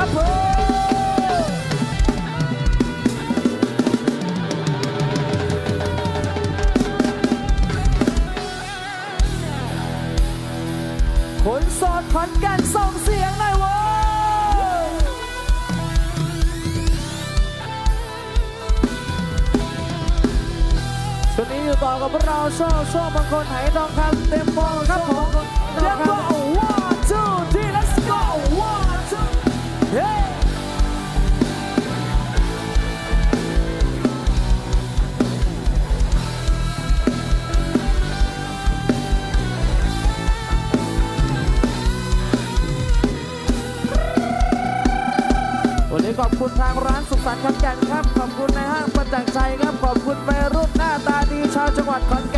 ครับผมคนโสดขอนแก่นส่งเสียงหน่อยเว้ยช่วงนี้อยู่ต่อกับพวกเราโชว์โชว์บางคนไหทองคำเต็มวงครับผมเรียกว่า อบคุณทางร้านสุขสันต์ขอนแก่นครับ ขอบคุณในห้างประจักษ์ชัยครับ ขอบคุณไปรูปหน้าตาดีชาวจังหวัดขอนแก่น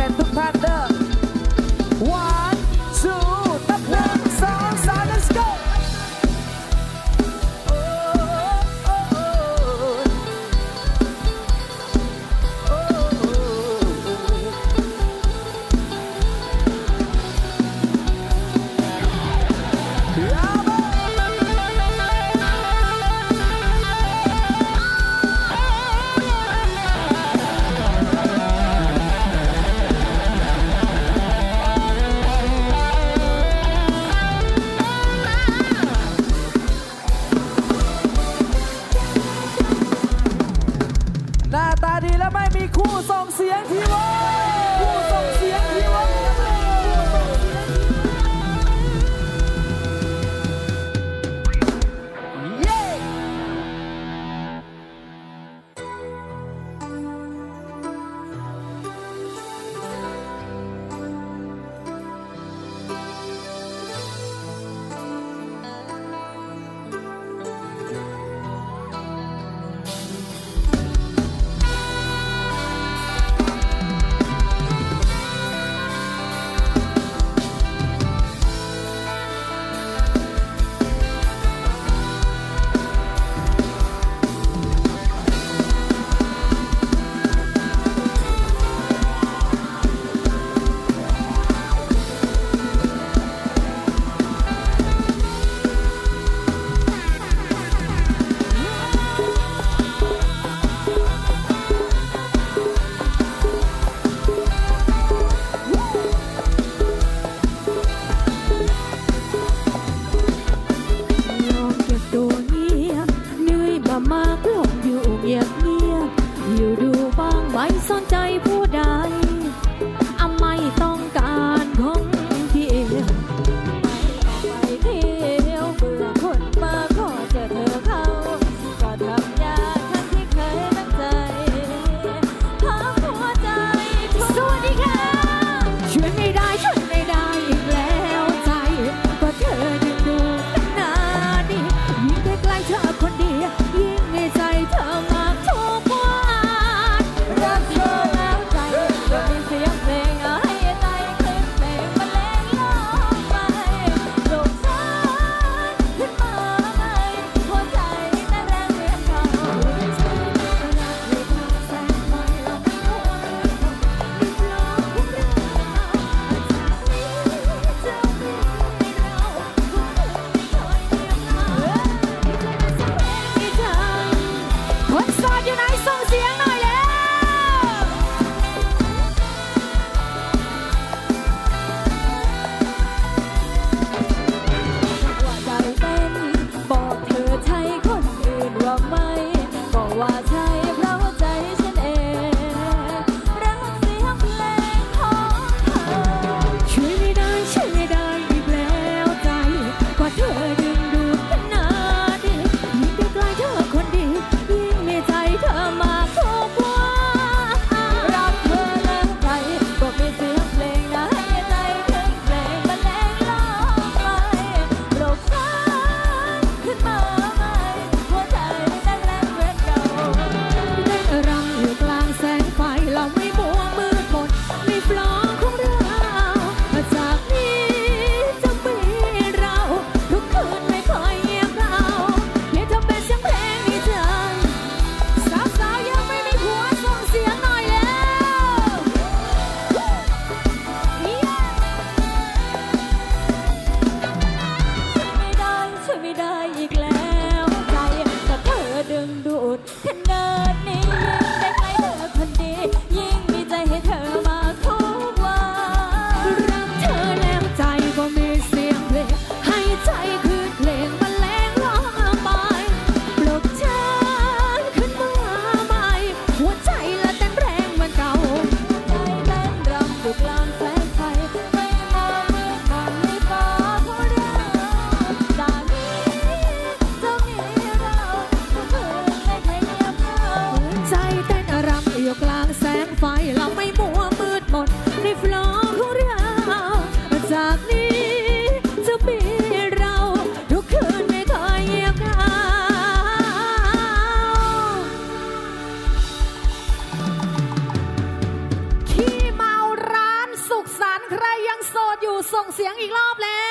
โสดอยู่ส่งเสียงอีกรอบแล้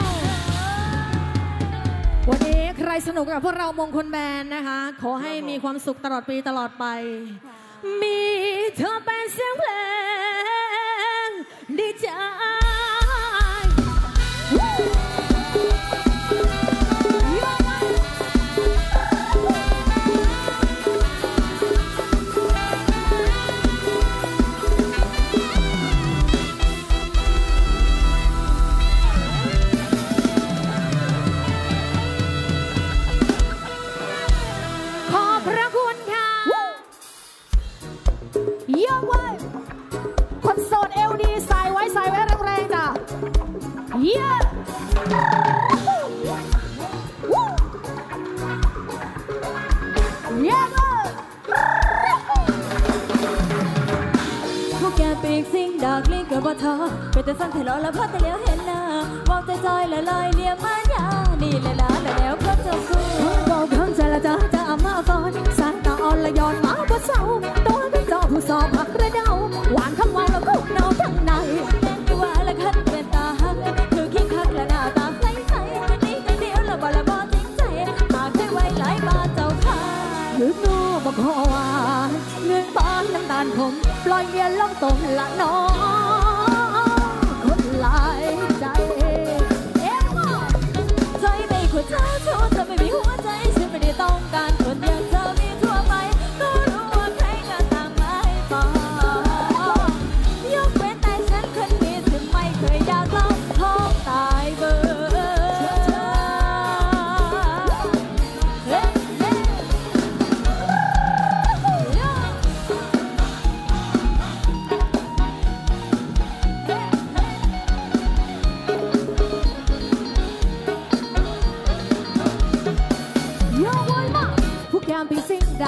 ว วันนี้ใครสนุกกับพวกเรามงคลแบนนะคะ ขอให้มีความสุขตลอดปีตลอดไป มีเธอเป็นเสียงเพลงดีใจ เยอะเว้ยคนโสดเอลดีใส่ไว้ใส่ไว้แรงๆจ้ะเยอะเยอะเว้ยพวกแกปีกซิงดากลิงกับบ่ทอเป็นแต่สั้นไทยล้อแล้วพอแต่เลี้ยวเห็นหน้ามองใจจอยละลอยเลียมายานี่แหละนะและแล้วานน้ำตาลผมปล่อยเมียลงตมละน้องคนหลายใจ เอ็มใจไม่ควรเจ้าชู้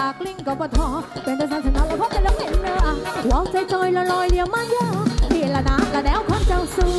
ากลิงก็บทอเป็นแต่สันสนาแล้วพบกันแล้วเม็นเนอวางใจจอยละลอยเดียวมายาพี่ละนาละแนวคนเจ้าสู้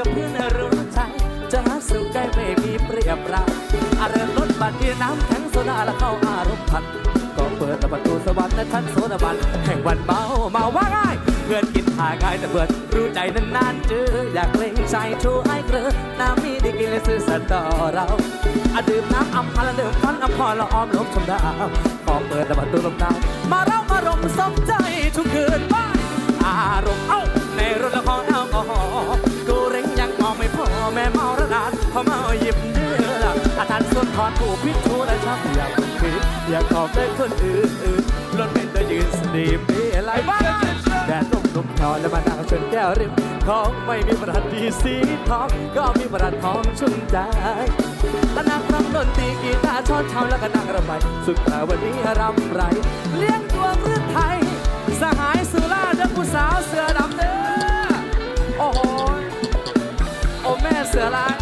กับเพื่อนรู้ใจจะหาสุขได้ไม่มีเปรียบปราอารมณ์รถบัตรที่น้ำแข็งโซดาและเข้าอารมณ์พันก็เปิดประตูสวรรค์และท่านโซดาบันแห่งวันเมามาว่าง่ายเพื่อนกินหาง่ายแต่เพื่อนรู้ใจนานๆเจออยากเล่งใจช่วยเกลือน้ำมีด้กินเลยซื้อสัตว์ต่อเราอะดื่มน้ำอำพาละเดิมฟันอำพอละออมลมชมดาวขอเปิดต่ประตูลมดาวมาเรามารมสมใจทุกคืนบ้านอารมณ์เอ้า คืนอยากขอบด้คนอื่นอื่นรถเป็นตัวยืนสตีมมีอะไรบ้างแดดร่มลมทอแล้วมานั่งชนแก้วริมของไม่มีประดับดีสีทองก็มีประดับทองชุ่มใจและนั่งรำดนตรีกีตาร์ช้อนเช้าแล้วก็นั่งระบายสุดท้ายวันนี้รำไรเลี้ยงตัวพื่อไทย สหายสุราเด็กผู้สาวเสือดำเด้อโอ้โหโอ้แม่เสือลาย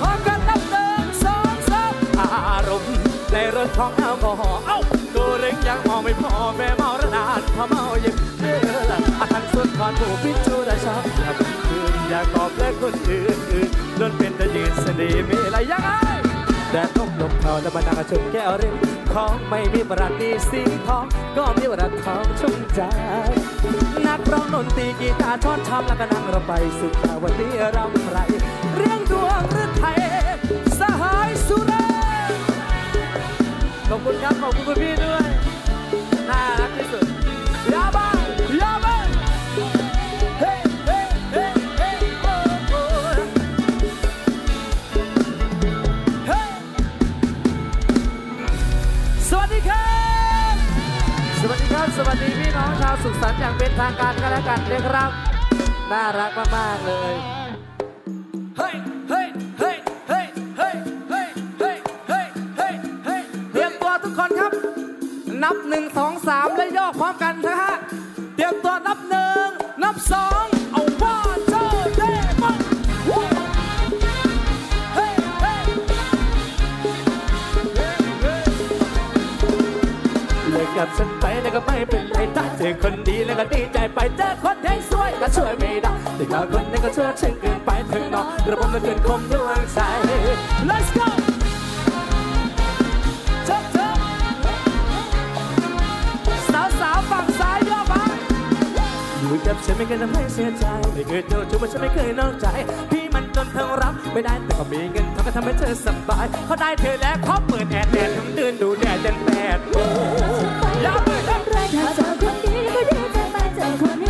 พร้อมกันนับหนึ่งสองสามอารมณ์ในรถของแอลกอฮอล์เอ้าตัวเร่งยังมองไม่พอแม่เมาระนานพอเมาเย็บเดือละอาทันสุดก่อนผู้พิจูได้ชอบอยากคืนอยากกอบและคนอื่นอื่นล้นเป็นต่ยืนเสน่ห์มีอะไรยังไงแดดร่มลมเขาและมานั่งชมแก้วริมของไม่มีประดีสีทอง ก็มีประทองชุ่มใจนักร้องดนตรีกีตาร์ช้อนชามแล้วก็นั่งระบายสุดาวันนี้รำไร เรียงดวงฤทัยสหายสุเรขอบคุณครับ ขอบคุณคุณพี่ด้วย น่ารักที่สุดยาบ้ายาบ้าเฮ้เฮ้เฮ้เฮ้โอ้โอ้เฮ้สวัสดีครับ สวัสดีครับ สวัสดีพี่น้องชาวสุขสันต์อย่างเป็นทางการกันแล้วกันนะครับ น่ารักมาก ๆ เลย นับหนึ่งสองสามและย่อพร้อมกันนะฮะเตรียมตัวนับหนึ่งนับสองเอาว่าเจ้าเด้มาเฮ้ยเลิกกับฉันไปแล้วก็ไม่เป็นไรถ้าเจอคนดีแล้วก็ดีใจไปเจอคนที่สวยก็ช่วยไม่ได้แต่กับคนนี้ก็ช่วยฉันเกินไปถึงนอกระบบมันเกินคมดวงใจ Let's go อยู่กับฉันไม่เคยทำให้เสียใจ ไม่เคยเจอจุบฉันไม่เคยนอกใจ พี่มันจนเธอรับไม่ได้แต่ก็มีเงินเขาก็ทำให้เธอสบายเขาได้เธอแล้วเขาเปิดแอร์แดดทั้งเดือนดูแดดจนแปดโมงอย่าไปทำไรถ้าเจอคนดีก็ดีใจไปเจอคนที่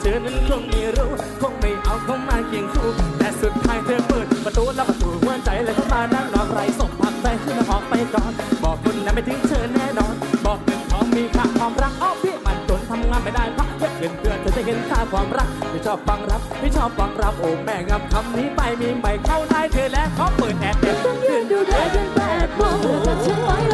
เธอนั้นคงไม่รู้คงไม่เอาเขามาเคียงคู่แต่สุดท้ายเธอเปิดประตูแล้วประตูหัวใจแล้วก็มานั่งรอไรส่งพักใจขึ้นมาออกไปก่อนบอกคนนั้นไม่ทิ้งเธอแน่นอน บอกเงินทองมีค่าความรักอ้อพี่มันจนทำงานไม่ได้พักเงินเดือนเธอจะเห็นค่าความรักไม่ชอบฟังรับไม่ชอบฟังรับโอ้แม่งำคำนี้ไปมีใหม่เข้าได้เธอแล้วเขาเปิดแอร์เต็มต้องยืนดูได้จนแปดโมงแต่ฉันไว้